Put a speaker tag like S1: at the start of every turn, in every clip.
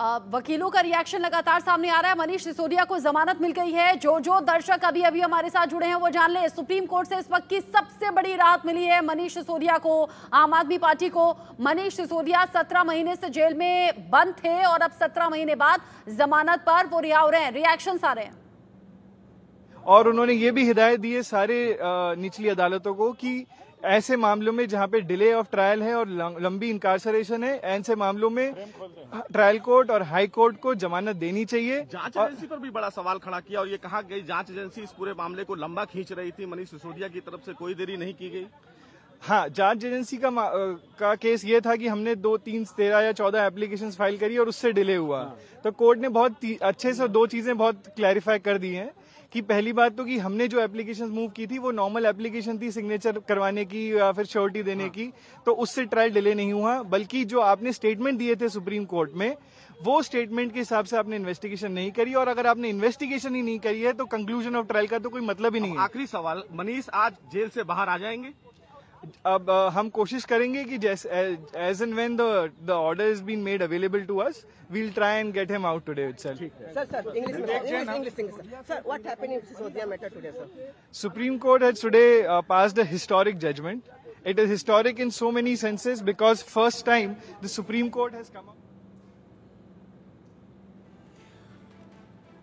S1: वकीलों का रिएक्शन लगातार सामने आ रहा है। मनीष सिसोदिया को जमानत मिल गई है। जो जो दर्शक अभी अभी हमारे साथ जुड़े हैं, वो जान ले, सुप्रीम कोर्ट से इस वक्त की सबसे बड़ी राहत मिली है मनीष सिसोदिया को, आम आदमी पार्टी को। मनीष सिसोदिया सत्रह महीने से जेल में बंद थे और अब सत्रह महीने बाद जमानत पर वो रिहा हो रहे हैं। रिएक्शन आ रहे हैं।
S2: और उन्होंने ये भी हिदायत दी है सारे निचली अदालतों को कि ऐसे मामलों में जहाँ पे डिले ऑफ़ ट्रायल है और लंबी इनकारसरेशन है ऐसे मामलों में ट्रायल कोर्ट और हाई कोर्ट को जमानत देनी चाहिए।
S3: जाँच एजेंसी पर भी बड़ा सवाल खड़ा किया और ये कहा गई जाँच एजेंसी इस पूरे मामले को लंबा खींच रही थी। मनीष सिसोदिया की तरफ़ से कोई देरी नहीं की गई।
S2: हाँ जाँच एजेंसी का का केस ये था कि हमने दो तीन तेरह या चौदह एप्लीकेशन फ़ाइल करी और उससे डिले हुआ। हाँ। तो कोर्ट ने बहुत अच्छे से दो चीज़ें बहुत क्लैरिफाई कर दी हैं। कि पहली बात तो कि हमने जो एप्लीकेशन मूव की थी, वो नॉर्मल एप्लीकेशन थी सिग्नेचर करवाने की या फिर श्योरिटी देने। की। तो उससे ट्रायल डिले नहीं हुआ, बल्कि जो आपने स्टेटमेंट दिए थे सुप्रीम कोर्ट में, वो स्टेटमेंट के हिसाब से आपने इन्वेस्टिगेशन नहीं करी। और अगर आपने इन्वेस्टिगेशन ही नहीं करी है तो कंक्लूजन ऑफ़ ट्रायल का तो कोई मतलब ही नहीं
S3: आखिरी सवाल, मनीष, आज जेल से बाहर आ जाएँगे?
S2: अब हम कोशिश करेंगे कि as and when the the order is been made available to us will try and get him out today itself
S4: sir sir English English English sir what happened in Sisodia matter today sir
S2: Supreme Court has today pass the historic judgement it is historic in so many senses because first time the Supreme Court has come up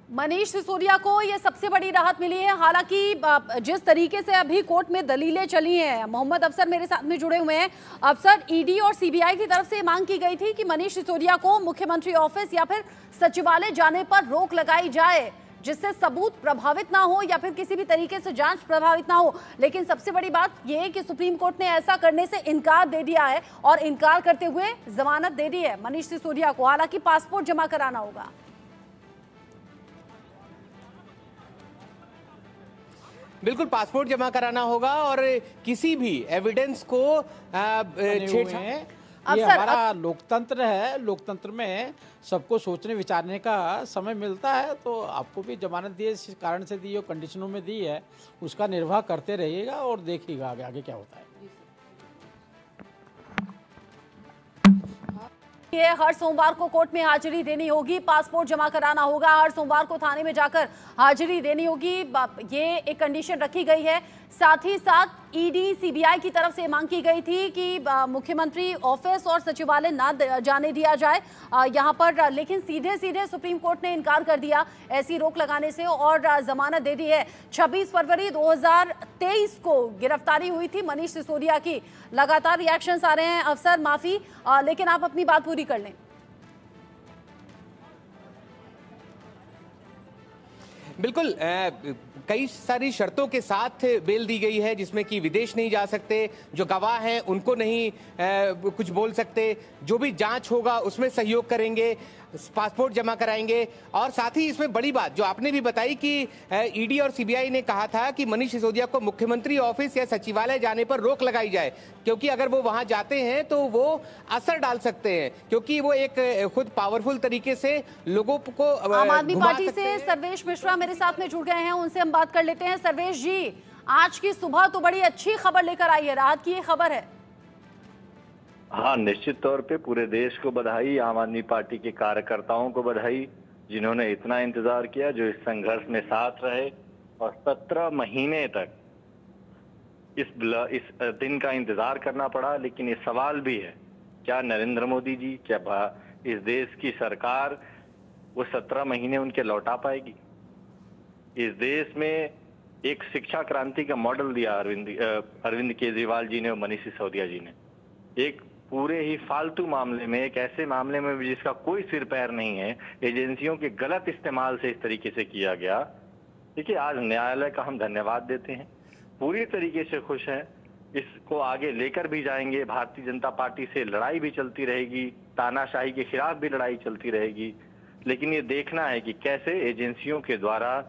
S1: Manish Sisodia को यह सबसे बड़ी राहत मिली है। हालाँकि जिस तरीके से अभी कोर्ट में दलीलें चली हैं, मोहम्मद अफसर मेरे साथ में जुड़े हुए हैं। अफसर ईडी और सीबीआई की तरफ़ से मांग की गई थी कि मनीष सिसोदिया को मुख्यमंत्री ऑफ़िस या फिर सचिवालय जाने पर रोक लगाई जाए, जिससे सबूत प्रभावित ना हो या फिर किसी भी तरीके से जाँच प्रभावित ना हो। लेकिन सबसे बड़ी बात यह है कि सुप्रीम कोर्ट ने ऐसा करने से इनकार दे दिया है और इनकार करते हुए जमानत दे दी है मनीष सिसोदिया को। हालाँकि पासपोर्ट जमा कराना होगा।
S5: बिल्कुल पासपोर्ट जमा कराना होगा और किसी भी एविडेंस को
S6: ये हमारा लोकतंत्र है। लोकतंत्र में सबको सोचने विचारने का समय मिलता है। तो आपको भी जमानत दी इस कारण से दी हो कंडीशनों में दी है। उसका निर्वाह करते रहिएगा और देखिएगा आगे आगे क्या होता है।
S1: ये हर सोमवार को कोर्ट में हाजिरी देनी होगी, पासपोर्ट जमा कराना होगा। हर सोमवार को थाने में जाकर हाजिरी देनी होगी। ये एक कंडीशन रखी गई है। साथ ही साथ ईडी सीबीआई की तरफ़ से मांग की गई थी कि मुख्यमंत्री, ऑफ़िस और सचिवालय ना जाने दिया जाए। यहाँ पर, लेकिन सीधे सीधे सुप्रीम कोर्ट ने इनकार कर दिया, ऐसी रोक लगाने से और जमानत दे दी है। 26 फरवरी 2023 को गिरफ्तारी हुई थी मनीष सिसोदिया की। लगातार रिएक्शन आ रहे हैं। अफसर, माफ़ी लेकिन आप अपनी बात पूरी कर लें।
S5: बिल्कुल कई सारी शर्तों के साथ बेल दी गई है जिसमें कि विदेश नहीं जा सकते, जो गवाह हैं उनको नहीं कुछ बोल सकते। जो भी जाँच होगा उसमें सहयोग करेंगे। पासपोर्ट जमा कराएँगे। और साथ ही इसमें बड़ी बात जो आपने भी बताई कि ईडी और सीबीआई ने कहा था कि मनीष सिसोदिया को मुख्यमंत्री ऑफ़िस या सचिवालय जाने पर रोक लगाई जाए क्योंकि अगर वो वहाँ जाते हैं तो वो असर डाल सकते हैं क्योंकि वो एक खुद पावरफुल तरीके से लोगों को
S1: आम आदमी पार्टी से सर्वेश मिश्रा मेरे साथ में जुड़ गए हैं उनसे हम बात कर लेते हैं। सर्वेश जी आज की सुबह तो बड़ी अच्छी खबर लेकर आई है राहत की ये खबर है।
S7: हाँ निश्चित तौर पे पूरे देश को बधाई, आम आदमी पार्टी के कार्यकर्ताओं को बधाई, जिन्होंने इतना इंतज़ार किया जो इस संघर्ष में साथ रहे और सत्रह महीने तक इस इस दिन का इंतज़ार करना पड़ा। लेकिन ये सवाल भी है, क्या नरेंद्र मोदी जी, क्या इस देश की सरकार वो सत्रह महीने उनके लौटा पाएगी? इस देश में एक शिक्षा क्रांति का मॉडल दिया अरविंद अरविंद केजरीवाल जी ने और मनीष सिसोदिया जी ने। एक पूरे ही फालतू मामले में, एक ऐसे मामले में भी जिसका कोई सिर पैर नहीं है, एजेंसियों के गलत इस्तेमाल से इस तरीके से किया गया। देखिए, आज न्यायालय का हम धन्यवाद देते हैं। पूरी तरीके से खुश हैं। इसको आगे लेकर भी जाएँगे। भारतीय जनता पार्टी से लड़ाई भी चलती रहेगी। तानाशाही के खिलाफ भी लड़ाई चलती रहेगी। लेकिन ये देखना है कि कैसे एजेंसियों के द्वारा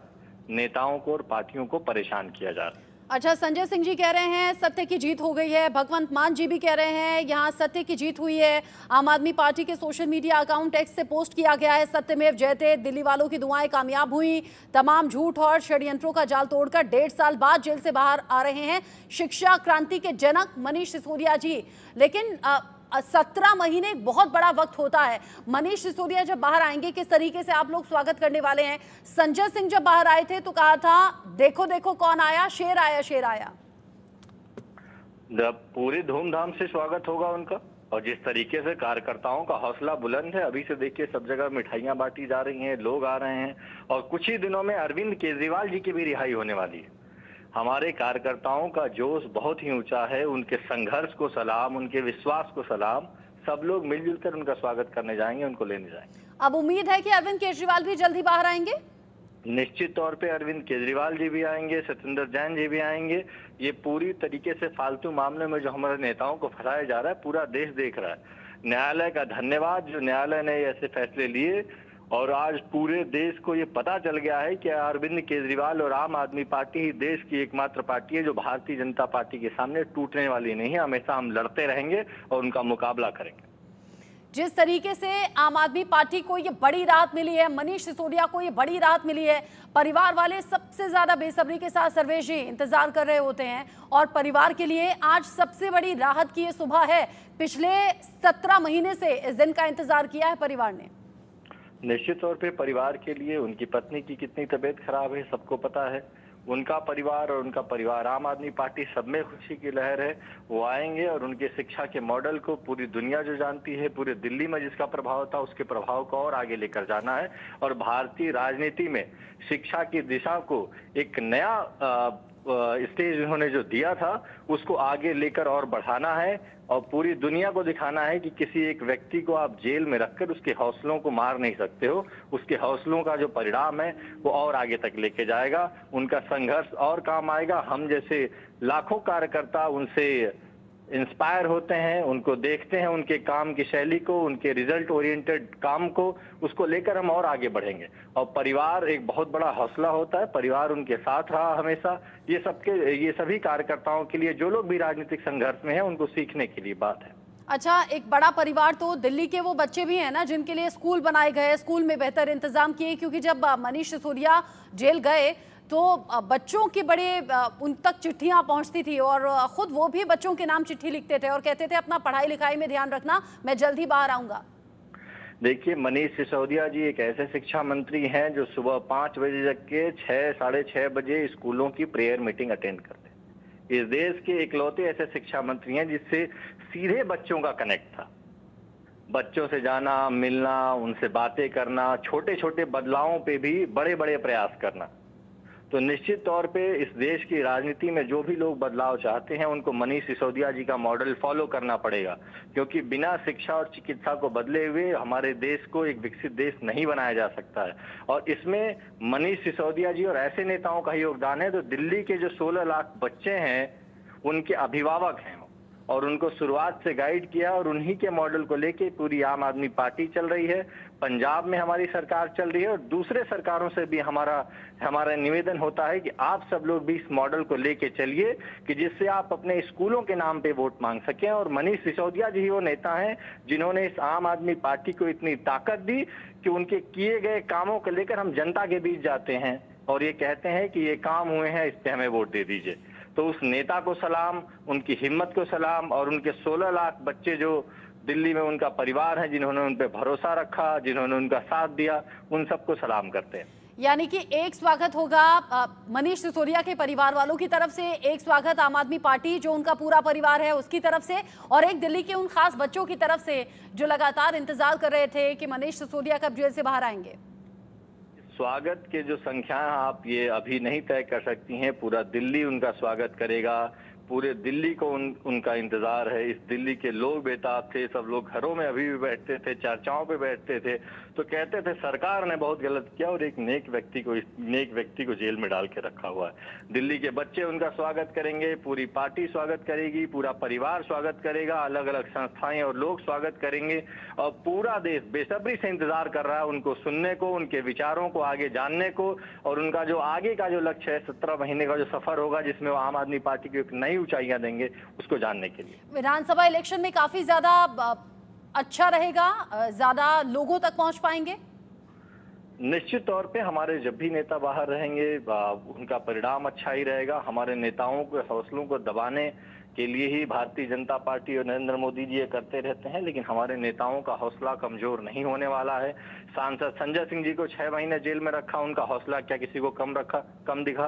S7: नेताओं को और पार्टियों को परेशान किया जा रहा है।
S1: अच्छा संजय सिंह जी कह रहे हैं, सत्य की जीत हो गई है, भगवंत मान जी भी कह रहे हैं, यहाँ सत्य की जीत हुई है। आम आदमी पार्टी के सोशल मीडिया अकाउंट एक्स से पोस्ट किया गया है, सत्यमेव जयते, दिल्ली वालों की दुआएँ कामयाब हुई। तमाम झूठ और षड्यंत्रों का जाल तोड़कर डेढ़ साल बाद जेल से बाहर आ रहे हैं। शिक्षा क्रांति के जनक मनीष सिसोदिया जी। लेकिन सत्रह महीने एक बहुत बड़ा वक्त होता है। मनीष सिसोदिया जब बाहर आएँगे, किस तरीके से आप लोग स्वागत करने वाले हैं? संजय सिंह जब बाहर आए थे तो कहा था, देखो देखो कौन आया? शेर आया शेर आया।
S7: जब पूरी धूमधाम से स्वागत होगा उनका। और जिस तरीके से कार्यकर्ताओं का हौसला बुलंद है, अभी से देखिए, सब जगह मिठाइयाँ बांटी जा रही हैं, लोग आ रहे हैं। और कुछ ही दिनों में अरविंद केजरीवाल जी की भी रिहाई होने वाली है। हमारे कार्यकर्ताओं का जोश बहुत ही ऊँचा है उनके संघर्ष को सलाम उनके विश्वास को सलाम। सब लोग मिलजुल कर उनका स्वागत करने जाएँगे उनको लेने जाएँगे।
S1: अब उम्मीद है कि अरविंद केजरीवाल भी जल्दी बाहर आएँगे?
S7: निश्चित तौर पे अरविंद केजरीवाल जी भी आएँगे सत्येंद्र जैन जी भी आएँगे। ये पूरी तरीके से फालतू मामले में जो हमारे नेताओं को फंसाया जा रहा है पूरा देश देख रहा है। न्यायालय का धन्यवाद जो न्यायालय ने ऐसे फैसले लिए और आज पूरे देश को ये पता चल गया है कि अरविंद केजरीवाल और आम आदमी पार्टी ही देश की एकमात्र पार्टी है, जो भारतीय जनता पार्टी के सामने टूटने वाली नहीं है। हमेशा हम लड़ते रहेंगे और उनका मुकाबला करेंगे।
S1: जिस तरीके से आम आदमी पार्टी को ये बड़ी राहत मिली है, मनीष सिसोदिया को ये बड़ी राहत मिली है, परिवार वाले सबसे ज़्यादा बेसब्री के साथ सर्वेश जी इंतज़ार कर रहे होते हैं और परिवार के लिए आज सबसे बड़ी राहत की ये सुबह है। पिछले सत्रह महीने से इस दिन का इंतज़ार किया है परिवार ने।
S7: निश्चित तौर पे परिवार के लिए उनकी पत्नी की कितनी तबीयत खराब है सबको पता है। उनका परिवार और उनका परिवार आम आदमी पार्टी सब में खुशी की लहर है। वो आएँगे और उनके शिक्षा के मॉडल को पूरी दुनिया जो जानती है पूरे दिल्ली में जिसका प्रभाव था उसके प्रभाव को और आगे लेकर जाना है। और भारतीय राजनीति में शिक्षा की दिशा को एक नया आ, स्टेज इन्होंने जो दिया था, उसको आगे लेकर और बढ़ाना है और पूरी दुनिया को दिखाना है कि किसी एक व्यक्ति को आप जेल में रखकर उसके हौसलों को मार नहीं सकते हो। उसके हौसलों का जो परिणाम है, वो और आगे तक लेके जाएगा। उनका संघर्ष और काम आएगा। हम जैसे लाखों कार्यकर्ता उनसे इंस्पायर होते हैं, उनको देखते हैं, उनके काम की शैली को, उनके रिज़ल्ट ओरिएंटेड काम को, उसको लेकर हम और आगे बढ़ेंगे। और परिवार एक बहुत बड़ा हौसला होता है, परिवार उनके साथ रहा हमेशा। ये सबके, ये सभी कार्यकर्ताओं के लिए, जो लोग भी राजनीतिक संघर्ष में हैं, उनको सीखने के लिए बात है।
S1: अच्छा एक बड़ा परिवार तो दिल्ली के वो बच्चे भी हैं ना, जिनके लिए स्कूल बनाए गए, स्कूल में बेहतर इंतज़ाम किए, क्योंकि जब मनीष सिसोदिया जेल गए तो बच्चों की बड़े उन तक चिट्ठियाँ पहुँचती थी और खुद वो भी बच्चों के नाम चिट्ठी लिखते थे और कहते थे, अपना पढ़ाई लिखाई में ध्यान रखना, मैं जल्द ही बाहर आऊँगा।
S7: देखिए, मनीष सिसोदिया जी एक ऐसे शिक्षा मंत्री हैं जो सुबह पाँच बजे तक के छह साढ़े छह बजे स्कूलों की प्रेयर मीटिंग अटेंड करते इस देश के इकलौते ऐसे शिक्षा मंत्री हैं जिससे सीधे बच्चों का कनेक्ट था। बच्चों से जाना, मिलना, उनसे बातें करना छोटे छोटे बदलावों पे भी बड़े बड़े प्रयास करना। तो निश्चित तौर पे इस देश की राजनीति में जो भी लोग बदलाव चाहते हैं, उनको मनीष सिसोदिया जी का मॉडल फॉलो करना पड़ेगा। क्योंकि बिना शिक्षा और चिकित्सा को बदले हुए हमारे देश को एक विकसित देश नहीं बनाया जा सकता है। और इसमें मनीष सिसोदिया जी और ऐसे नेताओं का योगदान है तो दिल्ली के जो सोलह लाख बच्चे हैं, उनके अभिभावक हैं और उनको शुरुआत से गाइड किया और उन्हीं के मॉडल को लेके पूरी आम आदमी पार्टी चल रही है। पंजाब में हमारी सरकार चल रही है और दूसरे सरकारों से भी हमारा हमारा निवेदन होता है कि आप सब लोग भी इस मॉडल को लेके चलिए कि जिससे आप अपने स्कूलों के नाम पे वोट मांग सकें। और मनीष सिसोदिया जी वो नेता हैं, जिन्होंने इस आम आदमी पार्टी को इतनी ताकत दी कि उनके किए गए कामों को लेकर हम जनता के बीच जाते हैं और ये कहते हैं कि ये काम हुए हैं, इस पे हमें वोट दे दीजिए। तो उस नेता को सलाम, उनकी हिम्मत को सलाम और उनके 16 लाख बच्चे जो दिल्ली में उनका परिवार है जिन्होंने उन पर भरोसा रखा जिन्होंने उनका साथ दिया उन सबको सलाम करते हैं।
S1: यानी कि एक स्वागत होगा मनीष सिसोदिया के परिवार वालों की तरफ़ से एक स्वागत आम आदमी पार्टी जो उनका पूरा परिवार है उसकी तरफ़ से और एक दिल्ली के उन खास बच्चों की तरफ़ से जो लगातार इंतज़ार कर रहे थे कि मनीष सिसोदिया कब जेल से बाहर आएँगे।
S7: स्वागत के जो संख्या आप ये अभी नहीं तय कर सकती हैं पूरा दिल्ली उनका स्वागत करेगा। पूरे दिल्ली को उन, उनका इंतज़ार है। इस दिल्ली के लोग बेताब थे, सब लोग घरों में अभी भी बैठते थे, चर्चाओं पे बैठते थे। तो कहते थे, सरकार ने बहुत गलत किया और एक नेक व्यक्ति को इस, नेक व्यक्ति को जेल में डाल के रखा हुआ है। दिल्ली के बच्चे उनका स्वागत करेंगे, पूरी पार्टी स्वागत करेगी, पूरा परिवार स्वागत करेगा अलग अलग संस्थाएँ और लोग स्वागत करेंगे। और पूरा देश बेसब्री से इंतज़ार कर रहा है उनको सुनने को, उनके विचारों को, आगे जानने को। और उनका जो आगे का जो लक्ष्य है, सत्रह महीने का जो सफ़र होगा, जिसमें वो आम आदमी पार्टी की एक नई नई ऊंचाइयाँ देंगे उसको जानने के लिए।
S1: विधानसभा इलेक्शन में काफ़ी ज़्यादा अच्छा रहेगा ज़्यादा लोगों तक पहुँच पाएँगे?
S7: निश्चित तौर पे हमारे जब भी नेता बाहर रहेंगे उनका परिणाम अच्छा ही रहेगा। हमारे नेताओं के हौसलों को दबाने के लिए ही भारतीय जनता पार्टी और नरेंद्र मोदी जी ये करते रहते हैं लेकिन हमारे नेताओं का हौसला कमज़ोर नहीं होने वाला है। सांसद संजय सिंह जी को छह महीने जेल में रखा उनका हौसला क्या किसी को कम रखा कम दिखा?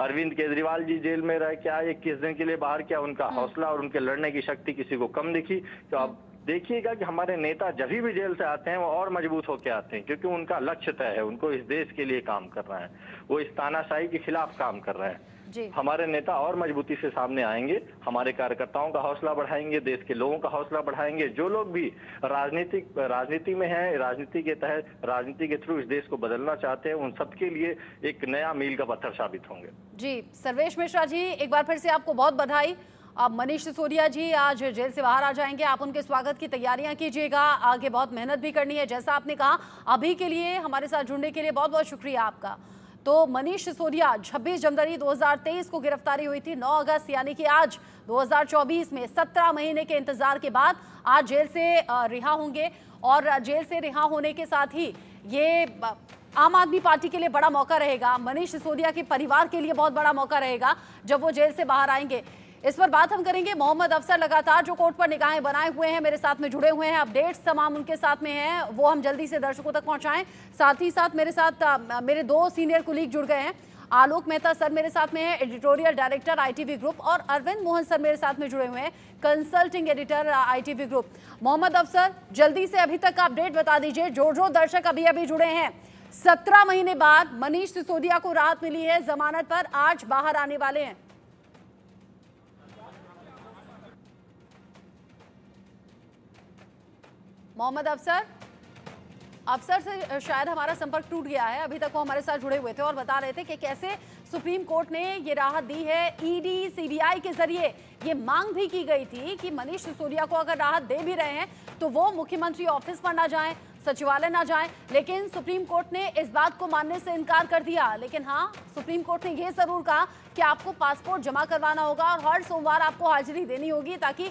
S7: अरविंद केजरीवाल जी जेल में रह क्या इक्कीस दिन के लिए बाहर क्या, उनका हौसला और उनके लड़ने की शक्ति किसी को कम दिखी तो अब देखिएगा कि हमारे नेता जब भी जेल से आते हैं वो और मज़बूत होकर आते हैं क्योंकि उनका लक्ष्य तय है उनको इस देश के लिए काम कर रहे हैं। वो इस तानाशाही के खिलाफ काम कर रहे हैं।
S1: जी।
S7: हमारे नेता और मजबूती से सामने आएँगे हमारे कार्यकर्ताओं का हौसला बढ़ाएँगे देश के लोगों का हौसला बढ़ाएँगे। जो लोग भी राजनीतिक राजनीति में हैं राजनीति के तहत राजनीति के थ्रू इस देश को बदलना चाहते हैं उन सबके लिए एक नया मील का पत्थर साबित होंगे।
S1: जी सर्वेश मिश्रा जी एक बार फिर से आपको बहुत बधाई। अब मनीष सिसोदिया जी, आज जेल से बाहर आ जाएँगे। आप उनके स्वागत की तैयारियाँ कीजिएगा। आगे बहुत मेहनत भी करनी है, जैसा आपने कहा। अभी के लिए, हमारे साथ जुड़ने के लिए बहुत बहुत शुक्रिया आपका। तो मनीष सिसोदिया 26 जनवरी 2023 को गिरफ्तारी हुई थी 9 अगस्त, यानी कि आज 2024 में 17 महीने के इंतज़ार के बाद आज जेल से रिहा होंगे। और जेल से रिहा होने के साथ ही ये आम आदमी पार्टी के लिए बड़ा मौका रहेगा। मनीष सिसोदिया के परिवार के लिए बहुत बड़ा मौका रहेगा, जब वो जेल से बाहर आएँगे। इस पर बात हम करेंगे। मोहम्मद अफसर लगातार जो कोर्ट पर निगाहें बनाए हुए हैं, मेरे साथ में जुड़े हुए हैं, अपडेट्स तमाम उनके साथ में हैं, वो हम जल्दी से दर्शकों तक पहुंचाएँ। साथ ही साथ मेरे साथ मेरे दो सीनियर कुलीग जुड़ गए हैं। आलोक मेहता सर मेरे साथ में है एडिटोरियल डायरेक्टर आईटीवी ग्रुप और अरविंद मोहन सर मेरे साथ में जुड़े हुए हैं consulting editor ITV group Mohammad Afsar, जल्दी से अभी तक अपडेट बता दीजिए। जो जो दर्शक अभी अभी जुड़े हैं। सत्रह महीने बाद मनीष सिसोदिया को राहत मिली है, जमानत पर आज बाहर आने वाले हैं। मोहम्मद अफसर अफसर से शायद हमारा संपर्क टूट गया है, अभी तक वो हमारे साथ जुड़े हुए थे और बता रहे थे कि कैसे सुप्रीम कोर्ट ने ये राहत दी है ईडी सीबीआई के ज़रिए। ये मांग भी की गई थी कि मनीष सिसोदिया को अगर राहत दे भी रहे हैं तो वो मुख्यमंत्री ऑफ़िस पर ना जाएँ, सचिवालय ना जाएँ, लेकिन सुप्रीम कोर्ट ने इस बात को मानने से इनकार कर दिया। लेकिन हाँ सुप्रीम कोर्ट ने यह ज़रूर कहा कि आपको पासपोर्ट जमा करवाना होगा और हर सोमवार आपको हाजिरी देनी होगी ताकि